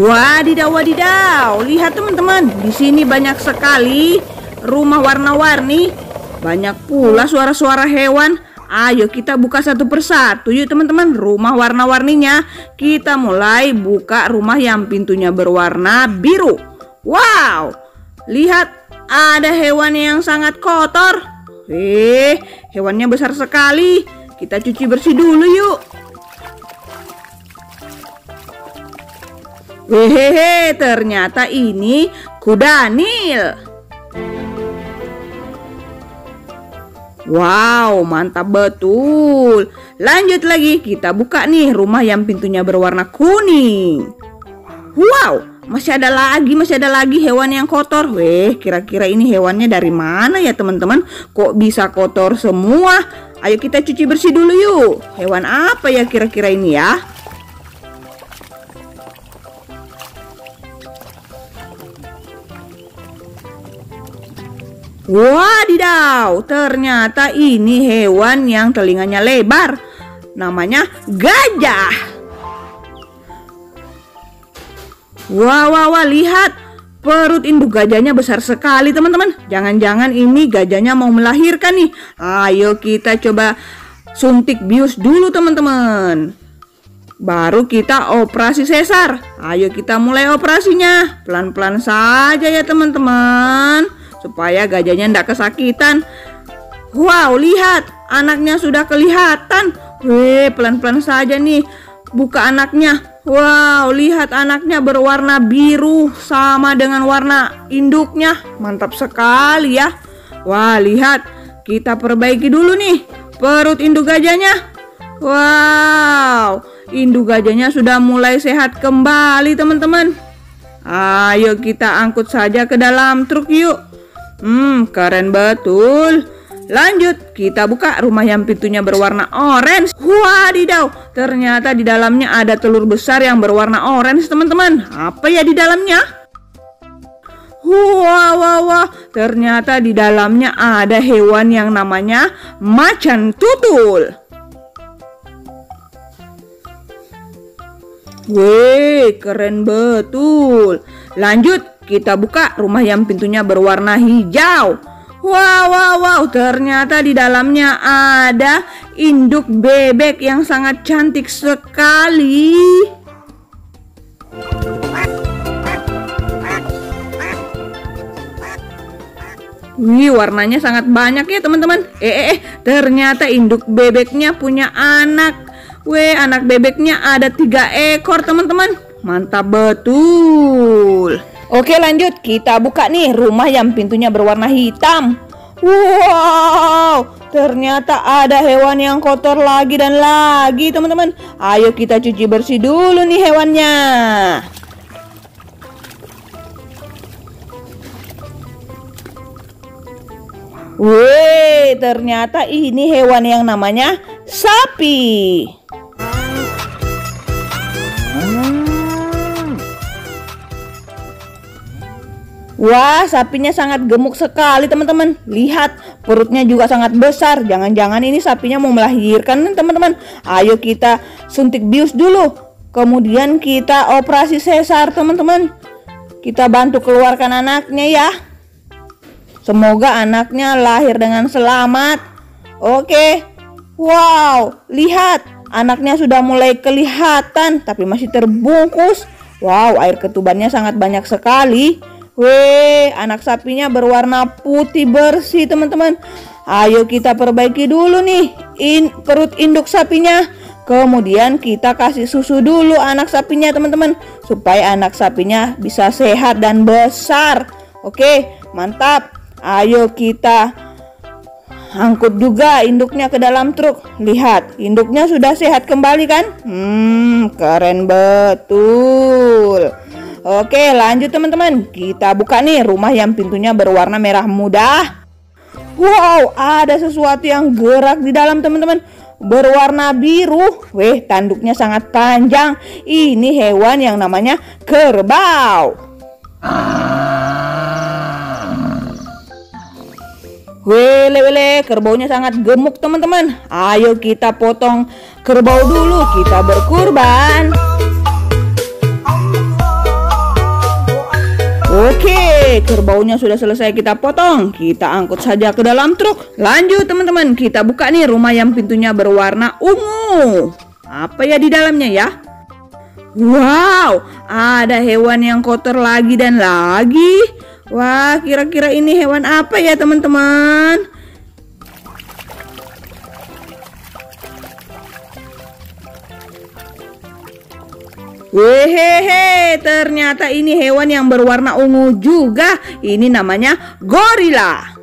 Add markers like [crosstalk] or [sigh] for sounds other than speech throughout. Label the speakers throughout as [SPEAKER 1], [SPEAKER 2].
[SPEAKER 1] Wadidaw, wadidaw. Lihat teman-teman, di sini banyak sekali rumah warna-warni. Banyak pula suara-suara hewan. Ayo kita buka satu persatu yuk teman-teman rumah warna-warninya. Kita mulai buka rumah yang pintunya berwarna biru. Wow, lihat ada hewan yang sangat kotor. Eh, hewannya besar sekali. Kita cuci bersih dulu yuk. Hehehe, ternyata ini kuda Nil. Wow, mantap betul. Lanjut lagi, kita buka nih rumah yang pintunya berwarna kuning. Wow, masih ada lagi, masih ada lagi hewan yang kotor. Weh, kira-kira ini hewannya dari mana ya teman-teman? Kok bisa kotor semua? Ayo kita cuci bersih dulu yuk. Hewan apa ya kira-kira ini ya? Wadidaw, ternyata ini hewan yang telinganya lebar. Namanya gajah. Wah, wah, wah, lihat. Perut induk gajahnya besar sekali, teman-teman. Jangan-jangan ini gajahnya mau melahirkan nih. Ayo kita coba suntik bius dulu, teman-teman. Baru kita operasi sesar. Ayo kita mulai operasinya. Pelan-pelan saja ya, teman-teman supaya gajahnya tidak kesakitan. Wow, lihat, anaknya sudah kelihatan. Weh, pelan-pelan saja nih. Buka anaknya. Wow, lihat anaknya berwarna biru sama dengan warna induknya. Mantap sekali ya. Wah, lihat. Kita perbaiki dulu nih perut induk gajahnya. Wow, induk gajahnya sudah mulai sehat kembali, teman-teman. Ayo kita angkut saja ke dalam truk yuk. Hmm, keren betul. Lanjut, kita buka rumah yang pintunya berwarna orange. Wadidaw, ternyata di dalamnya ada telur besar yang berwarna orange, teman-teman. Apa ya di dalamnya? Wah, wah, wah, ternyata di dalamnya ada hewan yang namanya macan tutul. Wih, keren betul. Lanjut, kita buka rumah yang pintunya berwarna hijau. Wow, wow, wow, ternyata di dalamnya ada induk bebek yang sangat cantik sekali. Wih, warnanya sangat banyak ya teman-teman. Eh, eh, eh, ternyata induk bebeknya punya anak. Weh, anak bebeknya ada tiga ekor teman-teman. Mantap betul. Oke lanjut, kita buka nih rumah yang pintunya berwarna hitam. Wow, ternyata ada hewan yang kotor lagi dan lagi teman-teman. Ayo kita cuci bersih dulu nih hewannya. Wih, ternyata ini hewan yang namanya sapi. Wah, sapinya sangat gemuk sekali, teman-teman. Lihat, perutnya juga sangat besar. Jangan-jangan ini sapinya mau melahirkan, teman-teman. Ayo kita suntik bius dulu. Kemudian kita operasi sesar, teman-teman. Kita bantu keluarkan anaknya ya. Semoga anaknya lahir dengan selamat. Oke. Wow, lihat. Anaknya sudah mulai kelihatan, tapi masih terbungkus. Wow, air ketubannya sangat banyak sekali. Weh, anak sapinya berwarna putih bersih, teman-teman. Ayo kita perbaiki dulu nih in, perut induk sapinya. Kemudian kita kasih susu dulu anak sapinya, teman-teman, supaya anak sapinya bisa sehat dan besar. Oke, mantap. Ayo kita angkut juga induknya ke dalam truk. Lihat, induknya sudah sehat kembali kan? Hmm, keren betul. Oke lanjut teman-teman. Kita buka nih rumah yang pintunya berwarna merah muda. Wow ada sesuatu yang gerak di dalam teman-teman. Berwarna biru. Weh tanduknya sangat panjang. Ini hewan yang namanya kerbau. Wele wele kerbaunya sangat gemuk teman-teman. Ayo kita potong kerbau dulu. Kita berkurban Oke, kerbaunya sudah selesai kita potong. Kita angkut saja ke dalam truk. Lanjut teman-teman, kita buka nih rumah yang pintunya berwarna ungu. Apa ya di dalamnya ya? Wow, ada hewan yang kotor lagi dan lagi. Wah, kira-kira ini hewan apa ya teman-teman? Wehehe, ternyata ini hewan yang berwarna ungu juga. Ini namanya gorila.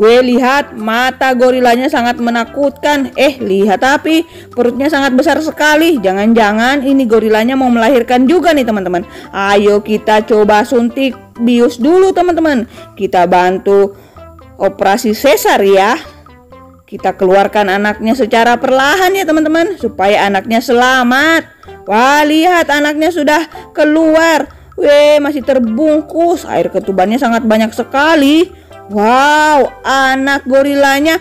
[SPEAKER 1] Weh, lihat mata gorilanya sangat menakutkan. Eh, lihat tapi perutnya sangat besar sekali. Jangan-jangan ini gorilanya mau melahirkan juga nih, teman-teman. Ayo kita coba suntik bius dulu, teman-teman. Kita bantu operasi sesar ya. Kita keluarkan anaknya secara perlahan ya teman-teman supaya anaknya selamat. Wah lihat anaknya sudah keluar. Weh masih terbungkus. Air ketubannya sangat banyak sekali. Wow anak gorilanya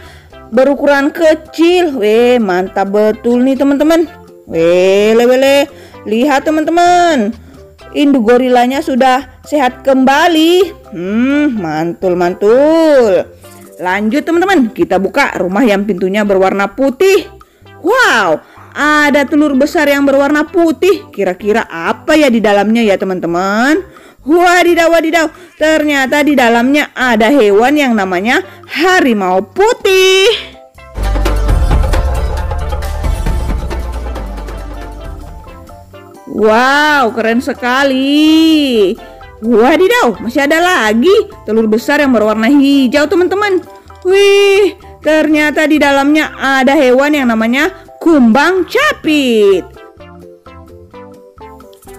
[SPEAKER 1] berukuran kecil. Weh mantap betul nih teman-teman. Weh lewele. Lihat teman-teman. Induk gorilanya sudah sehat kembali. Hmm mantul mantul. Lanjut teman-teman, kita buka rumah yang pintunya berwarna putih. Wow, ada telur besar yang berwarna putih. Kira-kira apa ya di dalamnya ya teman-teman? Wadidaw, wadidaw. Ternyata di dalamnya ada hewan yang namanya harimau putih. Wow, keren sekali. Wadidaw, masih ada lagi telur besar yang berwarna hijau teman-teman. Wih, ternyata di dalamnya ada hewan yang namanya kumbang capit.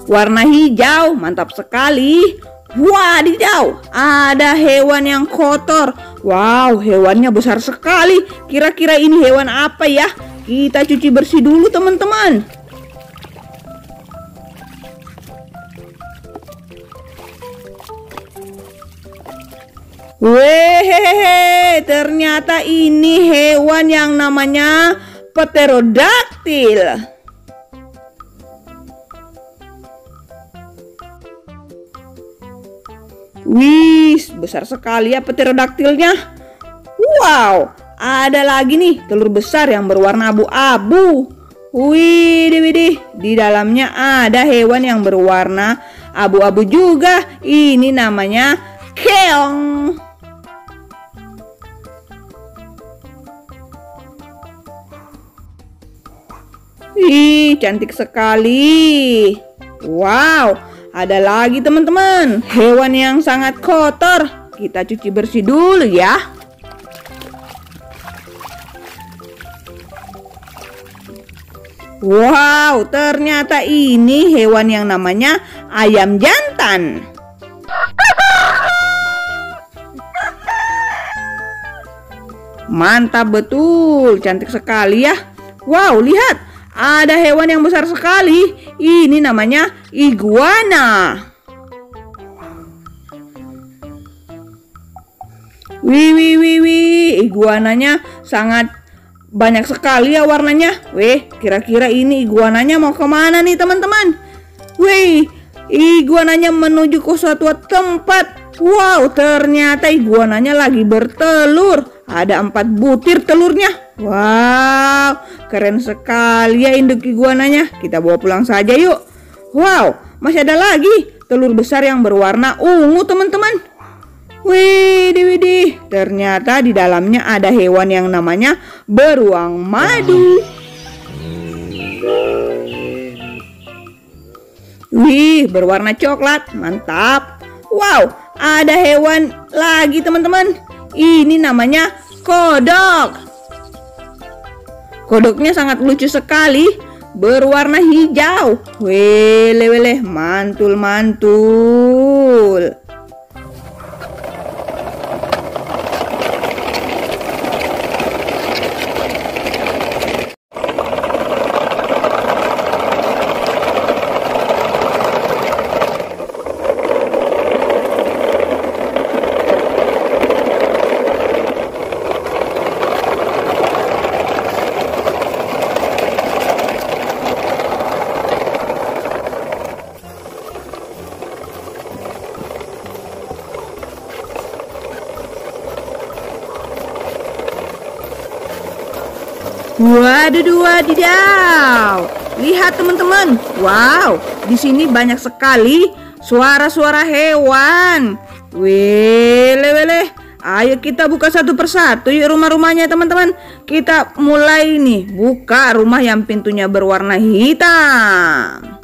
[SPEAKER 1] Warna hijau, mantap sekali. Wadidaw, ada hewan yang kotor. Wow, hewannya besar sekali. Kira-kira ini hewan apa ya? Kita cuci bersih dulu teman-teman. Wehehe, ternyata ini hewan yang namanya pterodaktil. Wih, besar sekali ya pterodaktilnya. Wow, ada lagi nih telur besar yang berwarna abu-abu. Wih, widih, di dalamnya ada hewan yang berwarna abu-abu juga. Ini namanya keong. Ih, cantik sekali. Wow, ada lagi teman-teman. Hewan yang sangat kotor. Kita cuci bersih dulu ya. Wow, ternyata ini hewan yang namanya ayam jantan. Mantap betul, cantik sekali ya. Wow, lihat ada hewan yang besar sekali. Ini namanya iguana. Wih, wih, wih, wih. Iguananya sangat banyak sekali ya warnanya. Wih, kira-kira ini iguananya mau ke mana nih teman-teman? Wih, iguananya menuju ke suatu tempat. Wow, ternyata iguananya lagi bertelur. Ada empat butir telurnya. Wow, keren sekali ya induk iguananya. Kita bawa pulang saja yuk. Wow, masih ada lagi telur besar yang berwarna ungu teman-teman. Wih, widih, ternyata di dalamnya ada hewan yang namanya beruang madu. Wih, berwarna coklat, mantap. Wow, ada hewan lagi teman-teman. Ini namanya kodok. Kodoknya sangat lucu sekali, berwarna hijau. Wele wele, mantul mantul. Waduh, wadidaw. Lihat teman-teman. Wow, di sini banyak sekali suara-suara hewan. Wele wele. Ayo kita buka satu persatu yuk rumah-rumahnya teman-teman. Kita mulai nih buka rumah yang pintunya berwarna hitam.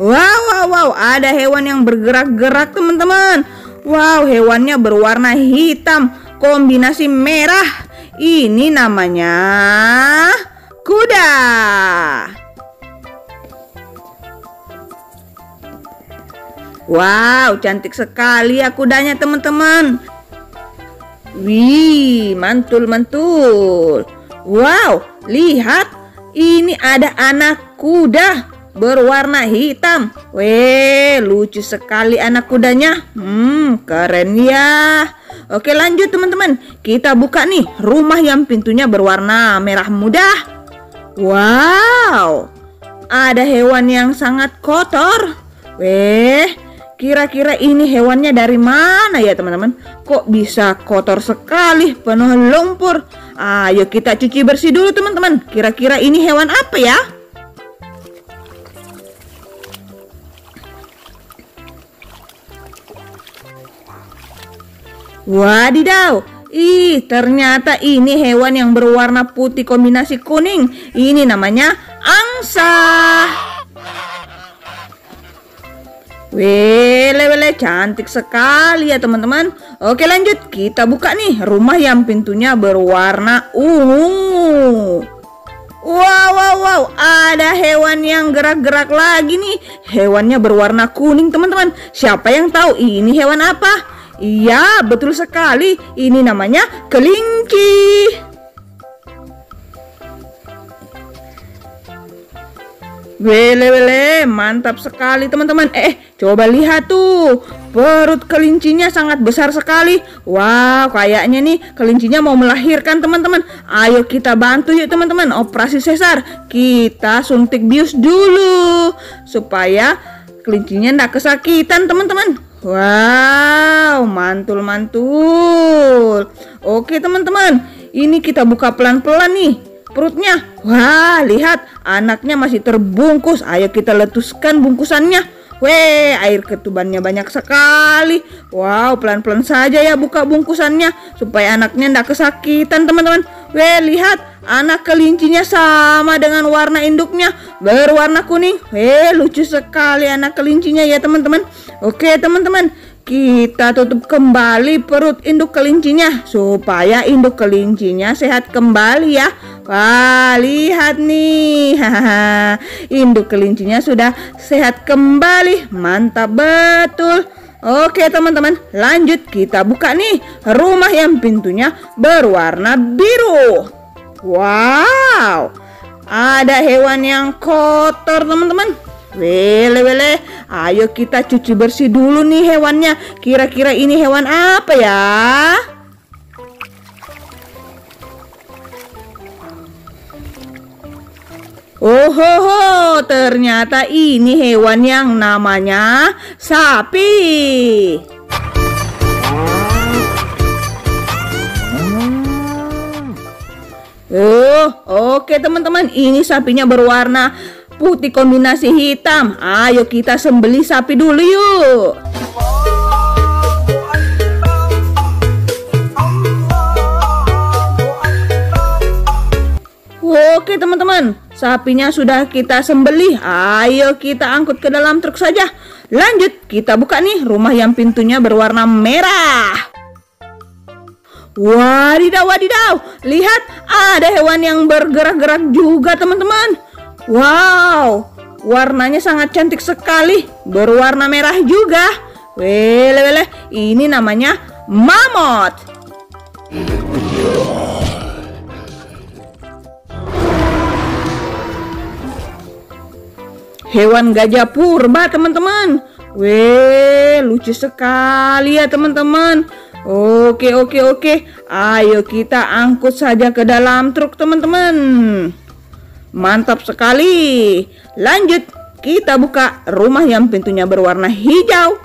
[SPEAKER 1] Wow, wow, wow, ada hewan yang bergerak-gerak teman-teman. Wow, hewannya berwarna hitam, kombinasi merah. Ini namanya kuda. Wow, cantik sekali ya kudanya teman-teman. Wih, mantul-mantul. Wow, lihat. Ini ada anak kuda berwarna hitam. Weh, lucu sekali anak kudanya. Hmm, keren ya. Oke, lanjut teman-teman. Kita buka nih rumah yang pintunya berwarna merah muda. Wow, ada hewan yang sangat kotor. Weh, Kira-kira ini hewannya dari mana ya teman-teman? Kok bisa kotor sekali, penuh lumpur? Ayo kita cuci bersih dulu teman-teman. Kira-kira ini hewan apa ya? Wadidaw, ih ternyata ini hewan yang berwarna putih kombinasi kuning. Ini namanya angsa. Wele wele cantik sekali ya teman-teman. Oke lanjut kita buka nih rumah yang pintunya berwarna ungu. Wow wow wow ada hewan yang gerak-gerak lagi nih. Hewannya berwarna kuning teman-teman. Siapa yang tahu ini hewan apa? Iya betul sekali. Ini namanya kelinci. Wele wele, mantap sekali teman-teman. Eh, coba lihat tuh. Perut kelincinya sangat besar sekali. Wow, kayaknya nih kelincinya mau melahirkan teman-teman. Ayo kita bantu yuk teman-teman. Operasi sesar. Kita suntik bius dulu. Supaya kelincinya ndak kesakitan teman-teman. Wow, mantul-mantul. Oke teman-teman, ini kita buka pelan-pelan nih perutnya. Wah, lihat anaknya masih terbungkus. Ayo kita letuskan bungkusannya. Weh, air ketubannya banyak sekali. Wow, pelan-pelan saja ya buka bungkusannya supaya anaknya tidak kesakitan, teman-teman. Weh, lihat anak kelincinya sama dengan warna induknya berwarna kuning. Weh, lucu sekali anak kelincinya ya, teman-teman. Oke, teman-teman. Kita tutup kembali perut induk kelincinya supaya induk kelincinya sehat kembali ya. Wah, lihat nih. [laughs] induk kelincinya sudah sehat kembali. Mantap betul. Oke teman-teman, lanjut kita buka nih rumah yang pintunya berwarna biru. Wow, ada hewan yang kotor teman-teman. Wele wele, ayo kita cuci bersih dulu nih hewannya. Kira-kira ini hewan apa ya? Oh ho, ho, ternyata ini hewan yang namanya sapi. Oh, oke teman-teman, ini sapinya berwarna putih kombinasi hitam. Ayo kita sembeli sapi dulu yuk. Oke teman-teman, sapinya sudah kita sembelih. Ayo kita angkut ke dalam truk saja. Lanjut, kita buka nih rumah yang pintunya berwarna merah. Wadidaw, wadidaw. Lihat, ada hewan yang bergerak-gerak juga teman-teman. Wow, warnanya sangat cantik sekali, berwarna merah juga. Wele wele, ini namanya mamut. Hewan gajah purba teman-teman. Weh, lucu sekali ya teman-teman. Oke, oke, oke. Ayo kita angkut saja ke dalam truk teman-teman. Mantap sekali. Lanjut, kita buka rumah yang pintunya berwarna hijau.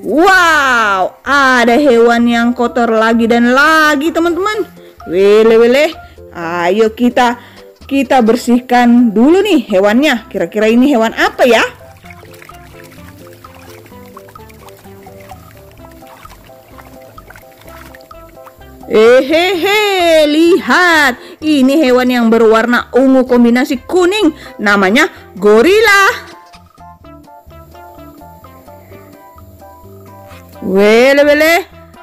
[SPEAKER 1] Wow, ada hewan yang kotor lagi dan lagi teman-teman. Wele wele, Ayo kita kita bersihkan dulu nih hewannya. Kira-kira ini hewan apa ya? Hehehe, lihat. Ini hewan yang berwarna ungu kombinasi kuning. Namanya gorila. Wele wele,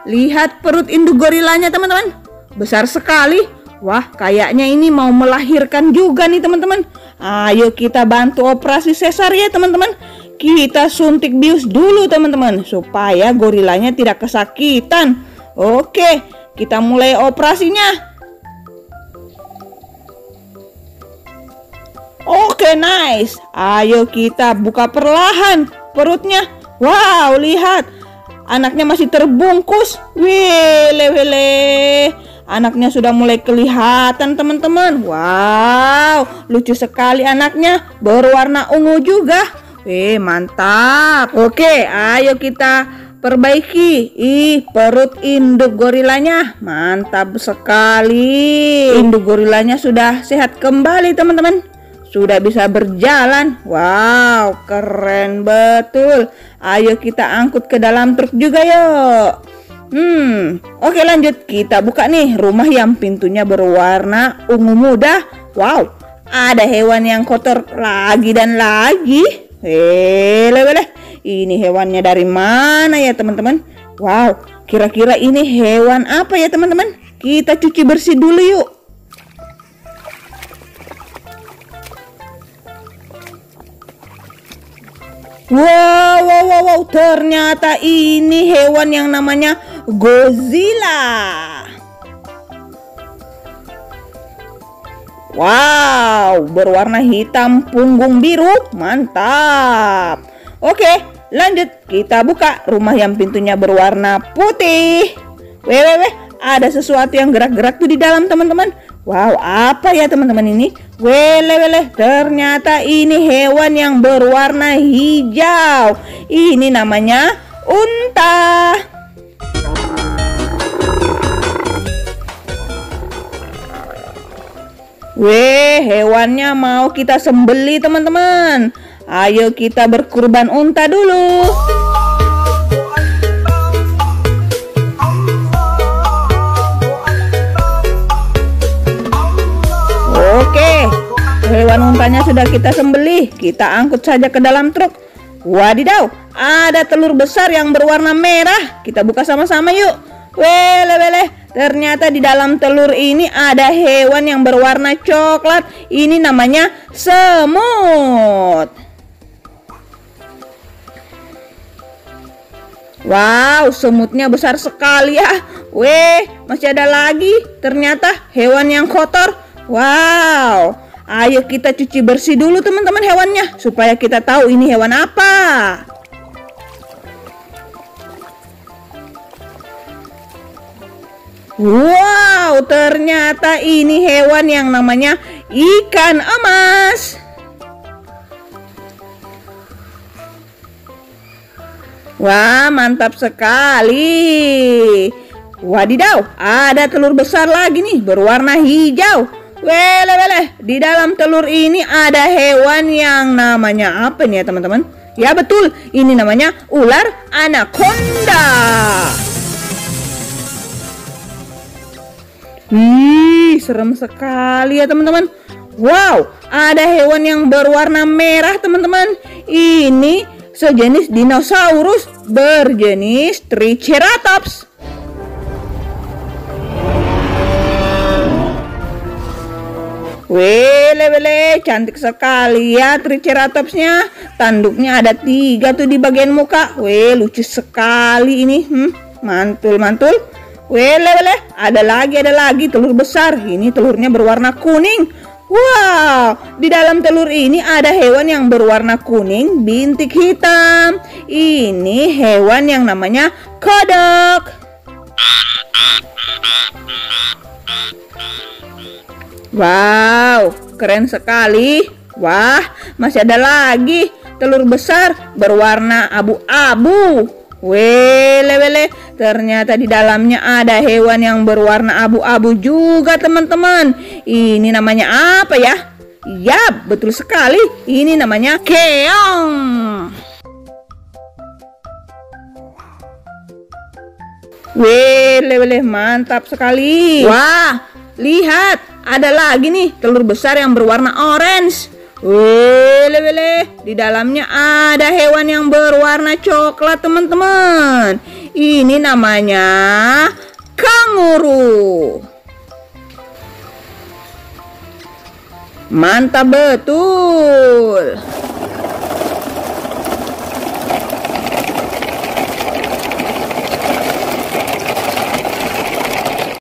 [SPEAKER 1] lihat perut induk gorilanya teman-teman. Besar sekali. Wah, kayaknya ini mau melahirkan juga nih teman-teman. Ayo kita bantu operasi sesar ya teman-teman. Kita suntik bius dulu teman-teman supaya gorilanya tidak kesakitan. Oke, kita mulai operasinya. Oke, nice. Ayo kita buka perlahan perutnya. Wow, lihat. Anaknya masih terbungkus. Wile, wile. Anaknya sudah mulai kelihatan, teman-teman. Wow, lucu sekali anaknya. Berwarna ungu juga. Wih, mantap. Oke, ayo kita perbaiki. Ih, perut induk gorilanya mantap sekali. Induk gorilanya sudah sehat kembali, teman-teman. Sudah bisa berjalan. Wow, keren betul. Ayo kita angkut ke dalam truk juga yuk. Hmm, oke lanjut. Kita buka nih rumah yang pintunya berwarna ungu muda. Wow, ada hewan yang kotor lagi dan lagi. Hele. Ini hewannya dari mana ya teman-teman? Wow, kira-kira ini hewan apa ya teman-teman? Kita cuci bersih dulu yuk. Wow, wow, wow, wow, ternyata ini hewan yang namanya Godzilla. Wow, berwarna hitam punggung biru, mantap. Oke, Lanjut, kita buka rumah yang pintunya berwarna putih. Weh, ada sesuatu yang gerak-gerak tuh di dalam teman-teman. Wow, apa ya teman-teman ini? Wele wele, ternyata ini hewan yang berwarna hijau. Ini namanya unta. Weh, hewannya mau kita sembeli teman-teman. Ayo kita berkurban unta dulu. Oke, hewan untanya sudah kita sembelih. Kita angkut saja ke dalam truk. Wadidaw, ada telur besar yang berwarna merah. Kita buka sama-sama yuk. Wele wele, ternyata di dalam telur ini ada hewan yang berwarna coklat. Ini namanya semut. Wow, semutnya besar sekali ya. Weh, masih ada lagi. Ternyata hewan yang kotor. Wow. Ayo kita cuci bersih dulu teman-teman hewannya supaya kita tahu ini hewan apa. Wow, ternyata ini hewan yang namanya ikan emas. Wah, mantap sekali. Wadidaw, ada telur besar lagi nih berwarna hijau. Wele wele, di dalam telur ini ada hewan yang namanya apa nih ya teman-teman? Ya betul, ini namanya ular anaconda. Wih, serem sekali ya teman-teman. Wow, ada hewan yang berwarna merah teman-teman. Ini sejenis dinosaurus berjenis Triceratops. Wele wele cantik sekali ya Triceratopsnya Tanduknya ada tiga tuh di bagian muka Weh lucu sekali ini hmm, Mantul mantul Wele wele ada lagi ada lagi telur besar Ini telurnya berwarna kuning Wow, di dalam telur ini ada hewan yang berwarna kuning bintik hitam. Ini hewan yang namanya kodok. Wow, keren sekali. Wah, masih ada lagi telur besar berwarna abu-abu. Wele wele, Ternyata di dalamnya ada hewan yang berwarna abu-abu juga teman-teman. Ini namanya apa ya? Ya, betul sekali. Ini namanya keong. Wele, wele, mantap sekali. Wah, lihat, ada lagi nih telur besar yang berwarna orange. Wele, wele, di dalamnya ada hewan yang berwarna coklat, teman-teman. Ini namanya kanguru. Mantap betul.